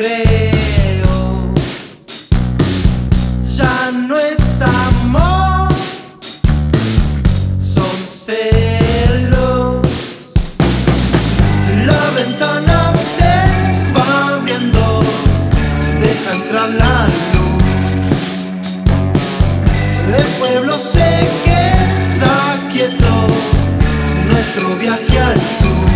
creo. Ya no es amor, son celos. La ventana se va abriendo, deja entrar la luz. El pueblo se queda quieto, nuestro viaje al sur.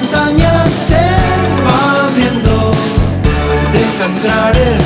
montaña se va viendo, deja entrar el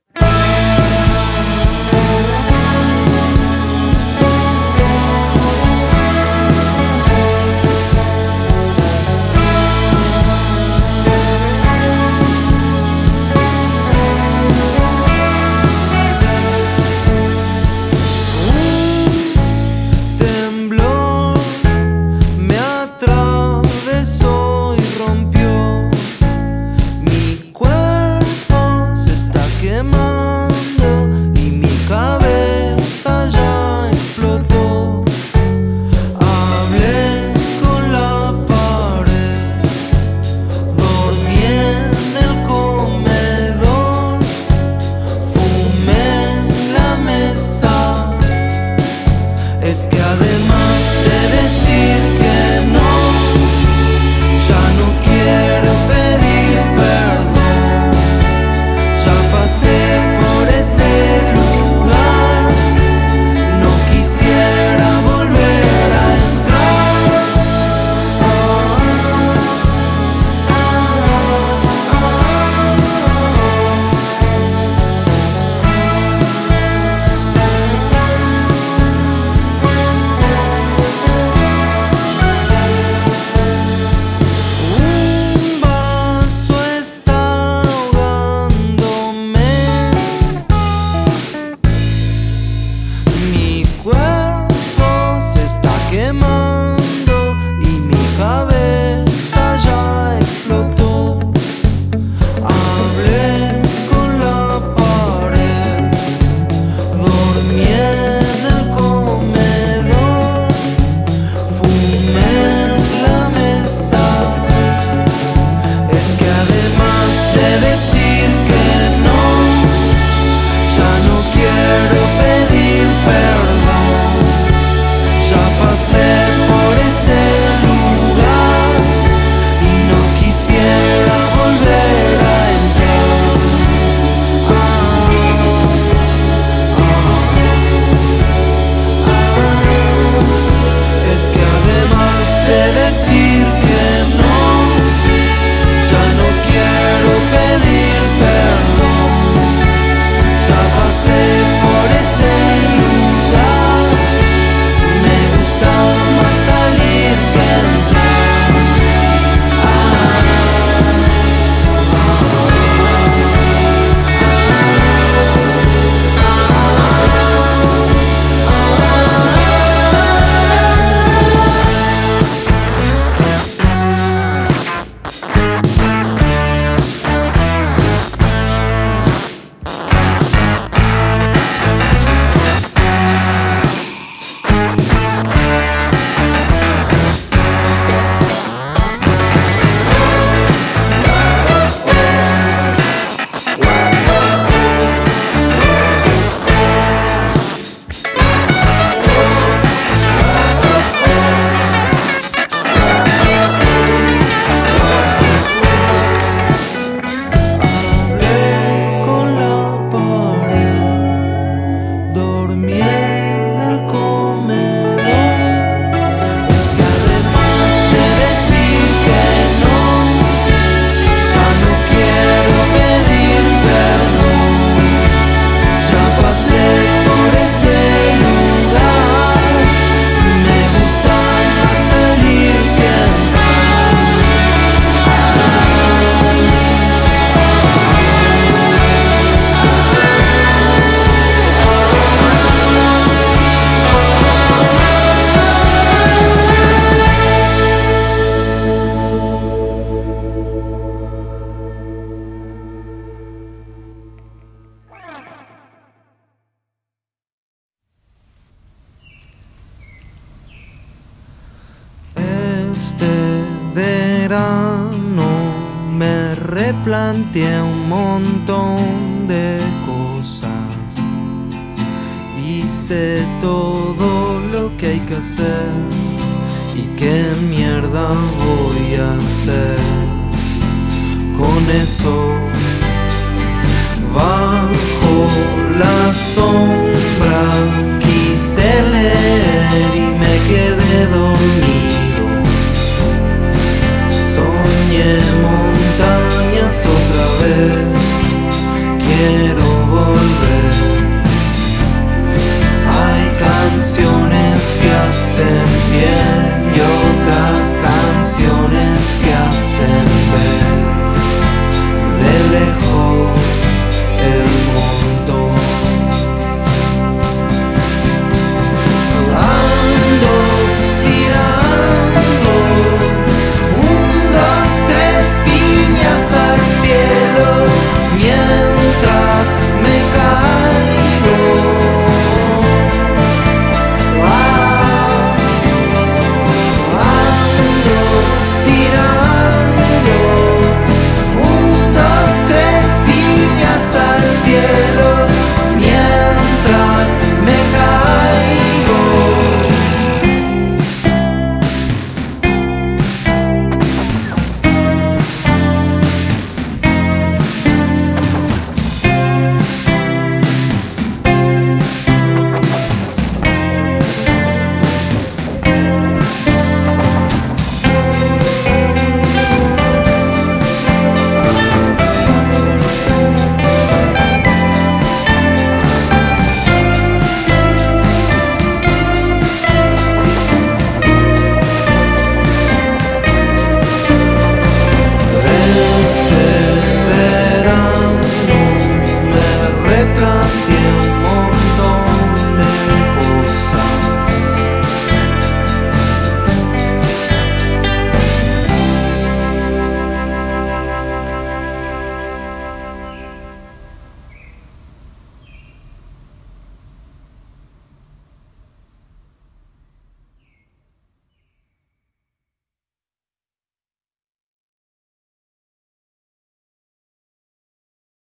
adelante un montón de cosas. Hice todo lo que hay que hacer y qué mierda voy a hacer con eso. Bajo la sombra quise leer y me quedé dormido.